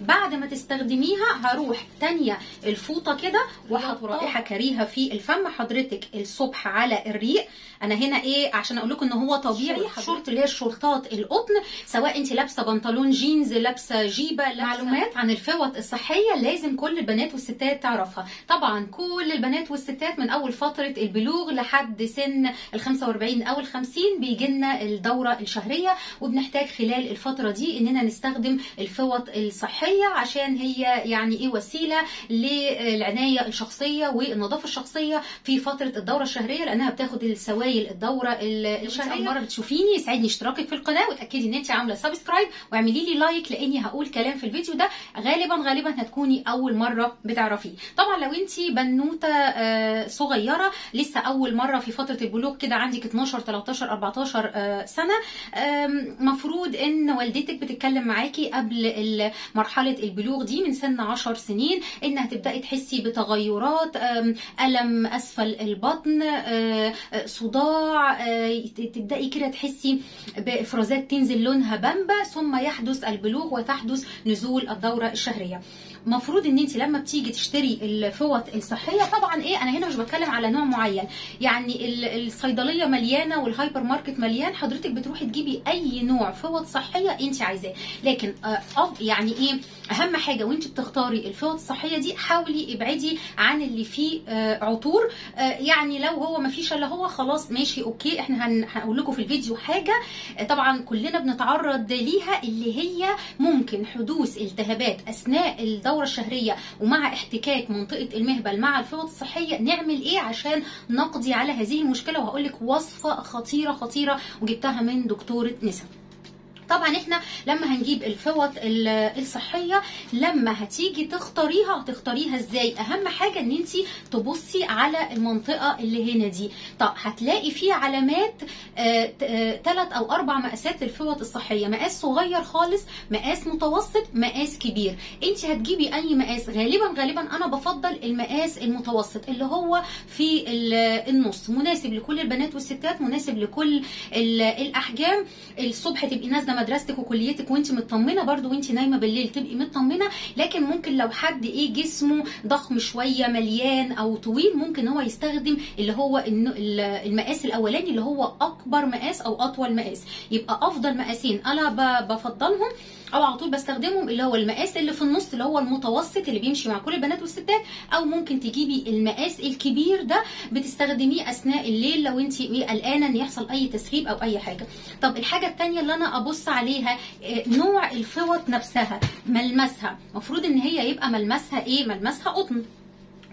بعد ما تستخدميها هروح تانية الفوطة كده واحط رائحة كريهة في الفم حضرتك الصبح على الريق. أنا هنا إيه عشان أقول لكم إن هو طبيعي. شورت اللي هي الشورتات القطن سواء أنت لابسة بنطلون جينز لابسة جيبة لابسة معلومات؟ عن الفوط الصحية لازم كل البنات والستات تعرفها. طبعا كل البنات والستات من أول فترة البلوغ لحد سن ال 45 أو ال 50 بيجي لنا الدورة الشهرية. وبنحتاج خلال الفترة دي إننا نستخدم الفوط الصحية عشان هي يعني إيه وسيلة للعناية الشخصية والنظافة الشخصية في فترة الدورة الشهرية لأنها بتاخد السوائل الدورة الشهرية. مره بتشوفيني يسعدني اشتراكك في القناة وتأكدي إن انت عاملة subscribe واعملي لي like لأني هقول كلام في الفيديو ده غالبا غالبا هتكوني أول مرة بتعرفيه. طبعا لو انت بنوتة آه، صغيرة لسه أول مرة في فترة البلوغ كده عندك 12 13 14 آه، سنة مفروض إن والدتك بتتكلم معاكي قبل ال- مرحلة البلوغ دي من سن 10 سنين ان هتبداي تحسي بتغيرات آم، ألم أسفل البطن آه، آه، صداع آه، تبدأي كده تحسي بإفرازات تنزل لونها بامبا ثم يحدث البلوغ وتحدث نزول الدورة الشهرية. مفروض إن انت لما بتيجي تشتري الفوط الصحية طبعا إيه أنا هنا مش بتكلم على نوع معين. يعني ال- الصيدلية مليانة والهايبر ماركت مليان حضرتك بتروحي تجيبي أي نوع فوط صحية انت عايزاه. لكن آه، يعني إيه أهم حاجة وإنت بتختاري الفوط الصحية دي حاولي ابعدي عن اللي فيه آه، عطور. آه، يعني لو هو ما فيش إلا هو خلاص ماشي okay إحنا هن- هنقول لكم في الفيديو حاجة. آه، طبعا كلنا بنتعرض ليها اللي هي ممكن حدوث التهابات أثناء الدورة الشهرية ومع احتكاك منطقة المهبل مع الفوط الصحية. نعمل إيه عشان نقضي على هذه المشكلة؟ وهقول لك وصفة خطيرة خطيرة وجبتها من دكتورة نسا. طبعا إحنا لما هنجيب الفوط ال- الصحية لما هتيجي تختاريها هتختاريها إزاي؟ أهم حاجة إن انت تبصي على المنطقة اللي هنا دي. طب هتلاقي فيه علامات ثلاث أو أربع مقاسات للفوط الصحية. مقاس صغير خالص مقاس متوسط مقاس كبير. انت هتجيبي أي مقاس. غالبا غالبا أنا بفضل المقاس المتوسط اللي هو في ال- النص. مناسب لكل البنات والستات مناسب لكل ال- الأحجام. الصبح تبقي نازلة مدرستك وكليتك وانت مطمنة برضو وانت نايمة بالليل تبقي مطمنة لكن ممكن لو حد إيه جسمه ضخم شوية مليان أو طويل ممكن هو يستخدم اللي هو المقاس الأولاني اللي هو أكبر مقاس أو أطول مقاس. يبقى أفضل مقاسين. أنا بفضلهم أو على طول بستخدمهم اللي هو المقاس اللي في النص اللي هو المتوسط اللي بيمشي مع كل البنات والستات. أو ممكن تجيبي المقاس الكبير ده بتستخدميه أثناء الليل لو انت قلقانة إن يحصل أي تسريب أو أي حاجة. طب الحاجة الثانية اللي أنا أبص عليها آه، نوع الفوط نفسها ملمسها. المفروض إن هي يبقى ملمسها إيه؟ ملمسها قطن.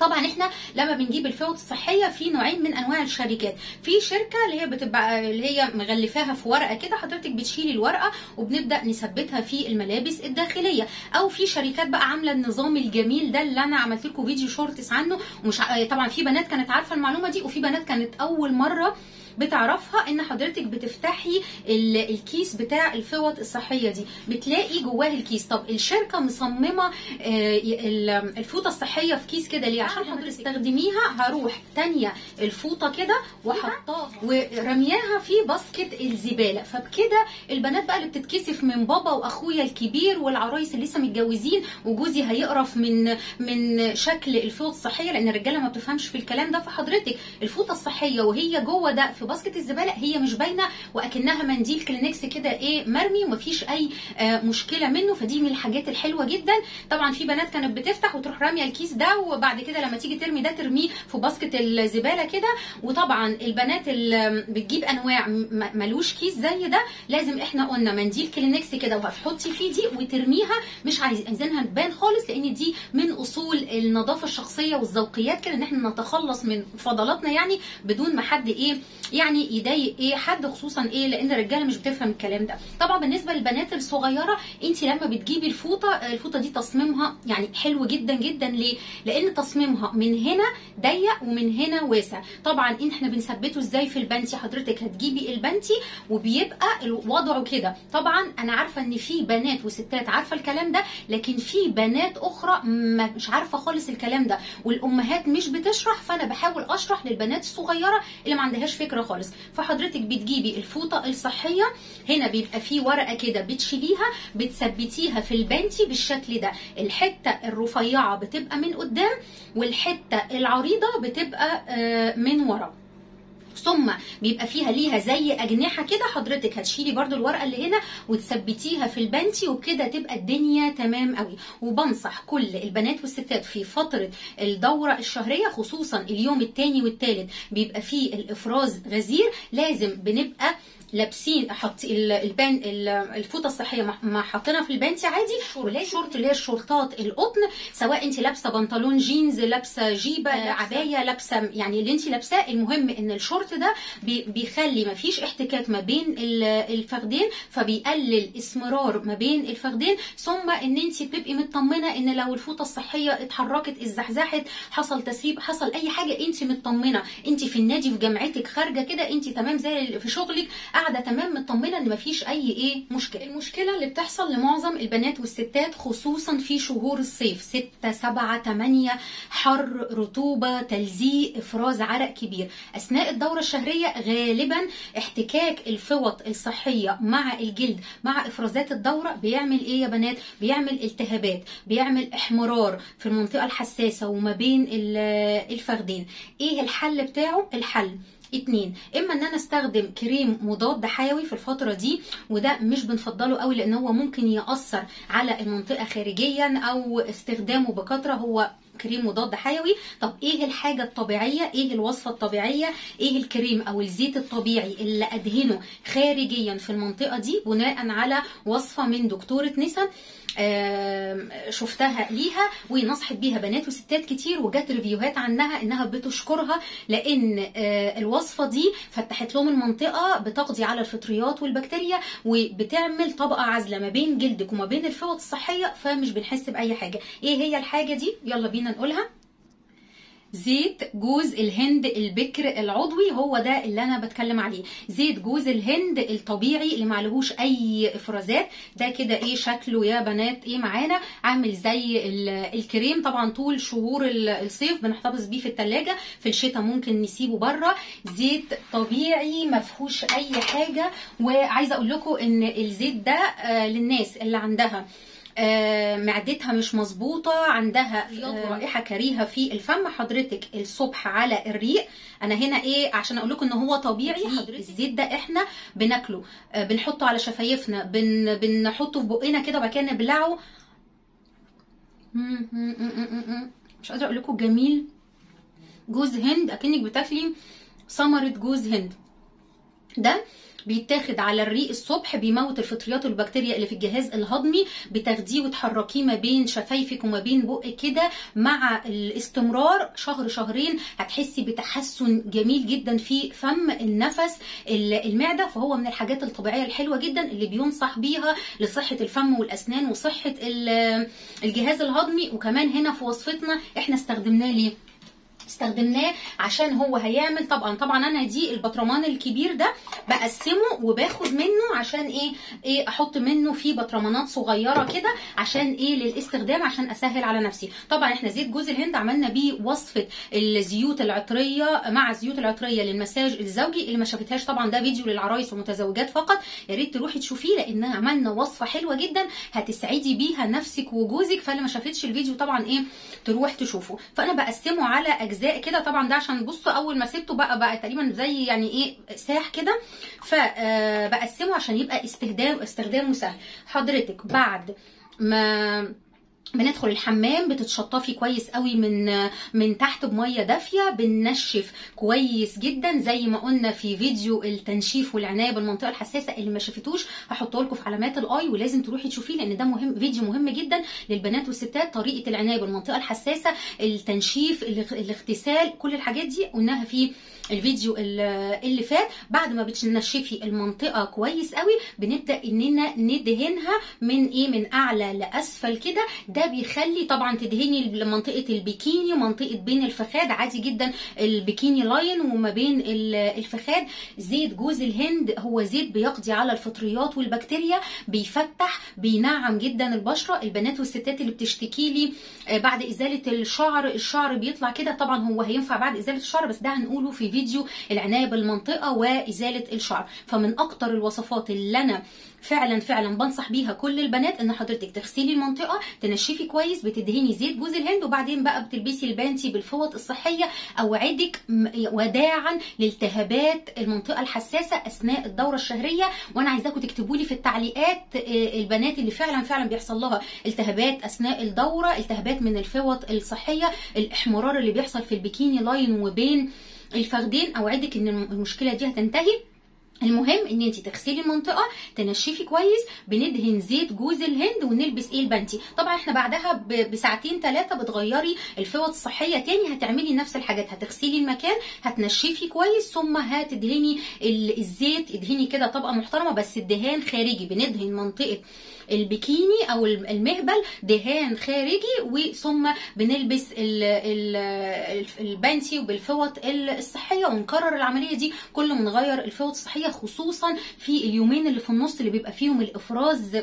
طبعا إحنا لما بنجيب الفوط الصحية في نوعين من أنواع الشركات. في شركة اللي هي بتبقى اللي هي مغلفاها في ورقة كده حضرتك بتشيلي الورقة وبنبدأ نثبتها في الملابس الداخلية. أو في شركات بقى عاملة النظام الجميل ده اللي أنا عملت لكم فيديو shorts عنه. ومش طبعا في بنات كانت عارفة المعلومة دي وفي بنات كانت أول مرة بتعرفها إن حضرتك بتفتحي ال- الكيس بتاع الفوط الصحية دي. بتلاقي جواه الكيس. طب الشركة مصممة آه، ال- الفوطة الصحية في كيس كده ليه؟ عشان حضرتك تستخدميها هروح تانية الفوطة كده وأحطها ورمياها في basket الزبالة. فبكده البنات بقى اللي بتتكسف من بابا وأخويا الكبير والعرايس اللي لسه متجوزين وجوزي هيقرف من من شكل الفوط الصحية لأن الرجالة ما بتفهمش في الكلام ده. فحضرتك الفوطة الصحية وهي جوه ده في basket الزبالة هي مش باينة وأكنها منديل كلينكس كده إيه مرمي ومفيش أي آه، مشكلة منه. فدي من الحاجات الحلوة جدا. طبعا في بنات كانت بتفتح وتروح رامية الكيس ده وبعد كده لما تيجي ترمي ده ترميه في basket الزبالة كده. وطبعا البنات اللي بتجيب أنواع ملوش كيس زي ده. لازم إحنا قلنا منديل كلينكس كده وهتحطي فيه دي وترميها. مش عايز- عايزينها تبان خالص لأن دي من أصول النظافة الشخصية والذوقيات كده إن إحنا نتخلص من فضلاتنا يعني بدون ما حد إيه يعني يضايق إيه حد خصوصا إيه لأن الرجالة مش بتفهم الكلام ده. طبعا بالنسبة للبنات الصغيرة انت لما بتجيبي الفوطة الفوطة دي تصميمها يعني حلو جدا جدا. ليه؟ لأن تصميمها من هنا ضيق ومن هنا واسع. طبعا إحنا بنثبته إزاي في البنتي حضرتك هتجيبي البنتي وبيبقى وضعه كده. طبعا أنا عارفة إن في بنات وستات عارفة الكلام ده لكن في بنات أخرى مش عارفة خالص الكلام ده. والأمهات مش بتشرح فأنا بحاول أشرح للبنات الصغيرة اللي ما عندهاش فكرة خالص. فحضرتك بتجيبي الفوطة الصحية هنا بيبقى فيه ورقة كده بتشيليها بتثبتيها في البنتي بالشكل ده. الحتة الرفيعة بتبقى من قدام والحتة العريضة بتبقى آه، من ورا. ثم بيبقى فيها ليها زي أجنحة كده حضرتك هتشيلي برضو الورقة اللي هنا وتثبتيها في البنتي وبكده تبقى الدنيا تمام قوي. وبنصح كل البنات والستات في فترة الدورة الشهرية خصوصا اليوم الثاني والثالث بيبقى فيه الإفراز غزير لازم بنبقى لابسين حط ال- البان ال- الفوطة الصحية ما- حاطينها في البنتي عادي شورت اللي هي الشورتات القطن سواء أنت لابسة بنطلون جينز لابسة جيبة عباية لابسة يعني اللي أنت لابساه المهم إن الشورت ده بي- بيخلي ما فيش احتكاك ما بين ال- الفخدين فبيقلل إسمرار ما بين الفخدين ثم إن أنت بتبقي مطمنة إن لو الفوطة الصحية اتحركت اتزحزحت حصل تسريب حصل أي حاجة أنت مطمنة. أنت في النادي في جامعتك خارجة كده أنت تمام زي في شغلك قاعدة تمام مطمنة إن مفيش أي إيه مشكلة. المشكلة اللي بتحصل لمعظم البنات والستات خصوصا في شهور الصيف. 6 7 8 حر رطوبة تلزيق إفراز عرق كبير. أثناء الدورة الشهرية غالبا احتكاك الفوط الصحية مع الجلد مع إفرازات الدورة بيعمل إيه يا بنات؟ بيعمل التهابات بيعمل احمرار في المنطقة الحساسة وما بين ال- الفخدين. إيه الحل بتاعه؟ الحل. اتنين. إما إن أنا أستخدم كريم مضاد حيوي في الفترة دي وده مش بنفضله قوي لأن هو ممكن يأثر على المنطقة خارجيا أو استخدامه بكثرة. هو كريم مضاد حيوي. طب إيه الحاجة الطبيعية؟ إيه الوصفة الطبيعية؟ إيه الكريم أو الزيت الطبيعي اللي أدهنه خارجيا في المنطقة دي بناء على وصفة من دكتورة نسا شفتها ليها ونصحت بيها بنات وستات كتير وجات ريفيوهات عنها إنها بتشكرها لأن آه، الوصفة دي فتحت لهم المنطقة بتقضي على الفطريات والبكتيريا وبتعمل طبقة عازلة ما بين جلدك وما بين الفوط الصحية فمش بنحس بأي حاجة. إيه هي الحاجة دي؟ يلا بينا نقولها. زيت جوز الهند البكر العضوي هو ده اللي أنا بتكلم عليه. زيت جوز الهند الطبيعي اللي معلهوش أي إفرازات. ده كده إيه شكله يا بنات؟ إيه معانا؟ عامل زي ال- الكريم. طبعا طول شهور ال- الصيف بنحتفظ بيه في التلاجة. في الشتاء ممكن نسيبه برة. زيت طبيعي ما فيهوش أي حاجة. وعايزة أقول لكم إن الزيت ده آه، للناس اللي عندها معدتها مش مظبوطة عندها آه، رائحة كريهة في الفم. حضرتك الصبح على الريق. أنا هنا إيه عشان أقول لكم إن هو طبيعي. الزيت ده إحنا بناكله. آه، بنحطه على شفايفنا. بن بنحطه في بقنا كده وبعد كده نبلعه. مش قادرة أقول لكم جميل. جوز هند أكنك بتاكلي ثمرة جوز هند. ده بيتاخد على الريق الصبح بيموت الفطريات والبكتيريا اللي في الجهاز الهضمي بتاخديه وتحركيه ما بين شفايفك وما بين بقك كده مع الاستمرار. شهر شهرين هتحسي بتحسن جميل جدا في فم النفس ال- المعدة فهو من الحاجات الطبيعية الحلوة جدا اللي بينصح بيها لصحة الفم والأسنان وصحة ال- الجهاز الهضمي. وكمان هنا في وصفتنا إحنا استخدمناه ليه؟ استخدمناه عشان هو هيعمل. طبعا طبعا أنا دي البطرمان الكبير ده بقسمه وباخد منه عشان إيه إيه أحط منه فيه بطرمانات صغيرة كده عشان إيه للاستخدام عشان أسهل على نفسي. طبعا إحنا زيت جوز الهند عملنا بيه وصفة الزيوت العطرية مع الزيوت العطرية للمساج الزوجي. اللي ما شافتهاش طبعا ده فيديو للعرايس والمتزوجات فقط. يا ريت تروحي تشوفيه لأن عملنا وصفة حلوة جدا هتسعدي بيها نفسك وجوزك. فاللي ما شافتش الفيديو طبعا إيه تروح تشوفه. فأنا بقسمه على أجزاء كده. طبعا ده عشان بصوا أول ما سبته بقى بقى تقريبا زي يعني إيه ساح كده. فبقسمه عشان يبقى استخدام استخدامه سهل. حضرتك بعد ما بندخل الحمام بتتشطفي كويس قوي من من تحت بمية دافية بننشف كويس جدا زي ما قلنا في فيديو التنشيف والعناية بالمنطقة الحساسة. اللي ما شافتوش هحطه لكم في علامات الآي ولازم تروحي تشوفيه لأن ده مهم فيديو مهم جدا للبنات والستات طريقة العناية بالمنطقة الحساسة التنشيف الاغ- الاغتسال كل الحاجات دي قلناها في الفيديو ال- اللي فات. بعد ما بتنشفي المنطقة كويس قوي بنبدأ إننا ندهنها من إيه؟ من أعلى لأسفل كده. ده بيخلي طبعا تدهني منطقة البيكيني ومنطقه بين الفخاد. عادي جدا ال bikini line وما بين الفخاد. زيت جوز الهند هو زيت بيقضي على الفطريات والبكتيريا بيفتح بينعم جدا البشرة. البنات والستات اللي بتشتكي لي بعد إزالة الشعر الشعر بيطلع كده. طبعا هو هينفع بعد إزالة الشعر بس ده هنقوله في فيديو العناية بالمنطقة وإزالة الشعر. فمن أكتر الوصفات اللي أنا فعلا فعلا بنصح بيها كل البنات إن حضرتك تغسلي المنطقة تنشفي كويس بتدهني زيت جوز الهند وبعدين بقى بتلبسي البانتي بالفوط الصحية اوعدك وداعا لالتهابات المنطقة الحساسة أثناء الدورة الشهرية. وأنا عايزاكم تكتبوا لي في التعليقات البنات اللي فعلا فعلا بيحصل لها التهابات أثناء الدورة التهابات من الفوط الصحية الإحمرار اللي بيحصل في ال bikini line وبين الفخدين أوعدك إن المشكلة دي هتنتهي. المهم إن انت تغسلي المنطقة تنشفي كويس بندهن زيت جوز الهند ونلبس إيه؟ البنتي. طبعا إحنا بعدها بساعتين ثلاثة بتغيري الفوط الصحية تاني هتعملي نفس الحاجات. هتغسلي المكان هتنشفي كويس ثم هتدهني الزيت. ادهني كده طبقة محترمة بس الدهان خارجي. بندهن منطقة البيكيني أو المهبل دهان خارجي وثم بنلبس ال ال البنتي وبالفوط الصحية ونكرر العملية دي كل ما نغير الفوط الصحية خصوصا في اليومين اللي في النص اللي بيبقى فيهم الإفراز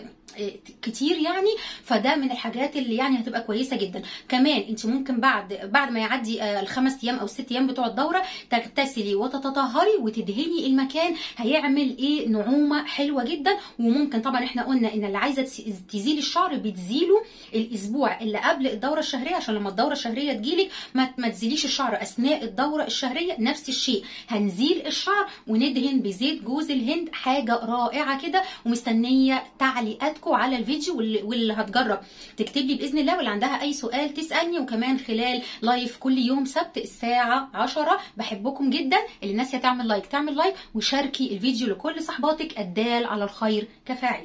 كتير يعني فده من الحاجات اللي يعني هتبقى كويسة جدا. كمان انت ممكن بعد بعد ما يعدي الخمس أيام أو الست أيام بتوع الدورة تغتسلي وتتطهري وتدهني المكان هيعمل إيه؟ نعومة حلوة جدا. وممكن طبعا إحنا قلنا إن اللي عايزة تزيل الشعر بتزيله الأسبوع اللي قبل الدورة الشهرية عشان لما الدورة الشهرية تجيلك ما, تزيليش الشعر. أثناء الدورة الشهرية نفس الشيء. هنزيل الشعر وندهن بزيت جوز الهند حاجة رائعة كده ومستنية تعليقاتكم على الفيديو واللي هتجرب. تكتب لي بإذن الله واللي عندها أي سؤال تسألني. وكمان خلال live كل يوم سبت الساعة 10 بحبكم جدا. اللي ناسية تعمل like تعمل like وشاركي الفيديو لكل صحباتك الدال على الخير كفاعل.